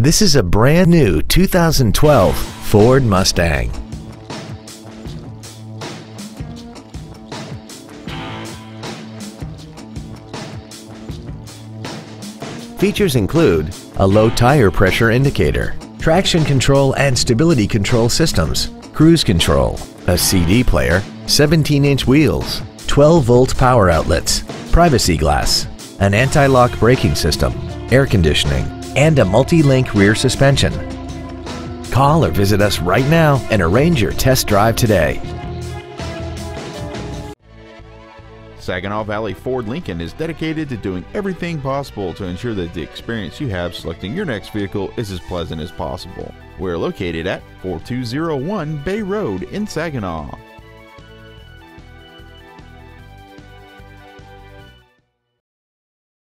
This is a brand new 2012 Ford Mustang. Features include a low tire pressure indicator, traction control and stability control systems, cruise control, a CD player, 17-inch wheels, 12-volt power outlets, privacy glass, an anti-lock braking system, air conditioning, and a multi-link rear suspension. Call or visit us right now and arrange your test drive today. Saginaw Valley Ford Lincoln is dedicated to doing everything possible to ensure that the experience you have selecting your next vehicle is as pleasant as possible. We're located at 4201 Bay Road in Saginaw.